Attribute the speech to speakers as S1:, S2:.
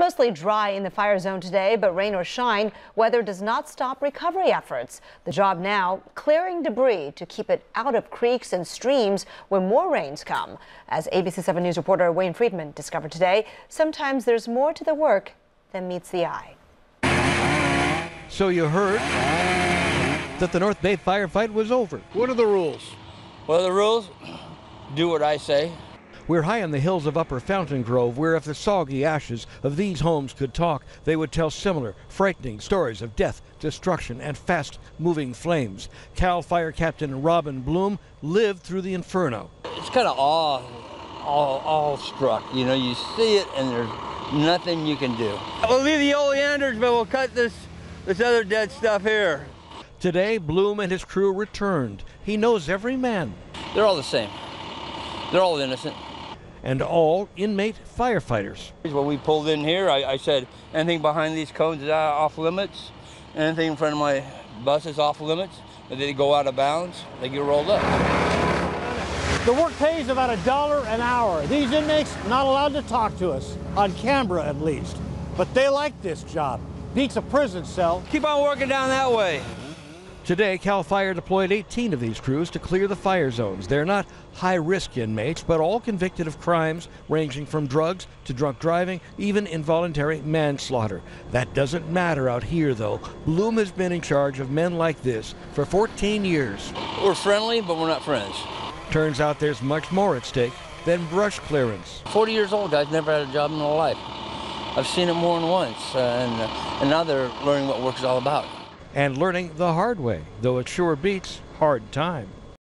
S1: Mostly dry in the fire zone today, but rain or shine, weather does not stop recovery efforts. The job now, clearing debris to keep it out of creeks and streams when more rains come. As ABC 7 News reporter Wayne Freedman discovered today, sometimes there's more to the work than meets the eye.
S2: So you heard that the North Bay firefight was over.
S3: What are the rules?
S4: Well, the rules do what I say.
S2: We're high on the hills of Upper Fountaingrove, where if the soggy ashes of these homes could talk, they would tell similar frightening stories of death, destruction, and fast moving flames. Cal Fire Captain Robin Bloom lived through the inferno.
S4: It's kind of awe, all, all struck. You know, you see it and there's nothing you can do. We'll leave the oleanders, but we'll cut this, this other dead stuff here.
S2: Today, Bloom and his crew returned. He knows every man.
S4: They're all the same. They're all innocent
S2: and all inmate firefighters.
S4: When we pulled in here, I, I said, anything behind these cones is off limits, anything in front of my bus is off limits. If they go out of bounds, they get rolled up.
S3: The work pays about a dollar an hour. These inmates not allowed to talk to us, on camera at least. But they like this job. Beats a prison cell.
S4: Keep on working down that way.
S2: Today, CAL FIRE deployed 18 of these crews to clear the fire zones. They're not high risk inmates, but all convicted of crimes ranging from drugs to drunk driving, even involuntary manslaughter. That doesn't matter out here, though. Bloom has been in charge of men like this for 14 years.
S4: We're friendly, but we're not friends.
S2: Turns out there's much more at stake than brush clearance.
S4: 40 years old, guys, never had a job in their life. I've seen it more than once, uh, and, uh, and now they're learning what work is all about
S2: and learning the hard way, though it sure beats hard time.